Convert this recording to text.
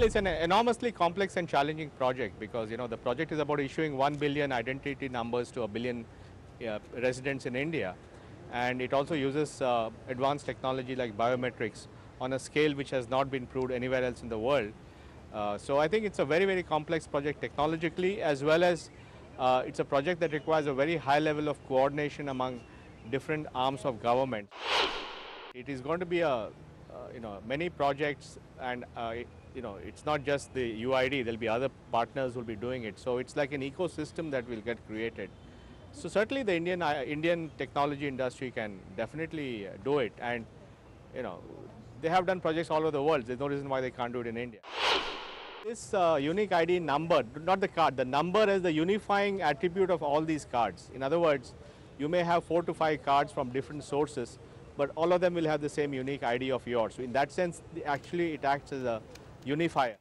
Well, it's an enormously complex and challenging project because you know the project is about issuing 1 billion identity numbers to a billion uh, residents in India and it also uses uh, advanced technology like biometrics on a scale which has not been proved anywhere else in the world. Uh, so I think it's a very very complex project technologically as well as uh, it's a project that requires a very high level of coordination among different arms of government. It is going to be a you know many projects and uh, you know it's not just the UID there'll be other partners who will be doing it. So it's like an ecosystem that will get created. So certainly the Indian uh, Indian technology industry can definitely uh, do it. And you know they have done projects all over the world. There's no reason why they can't do it in India. This uh, unique ID number, not the card, the number is the unifying attribute of all these cards. In other words, you may have four to five cards from different sources, but all of them will have the same unique ID of yours. So in that sense, actually it acts as a unifier.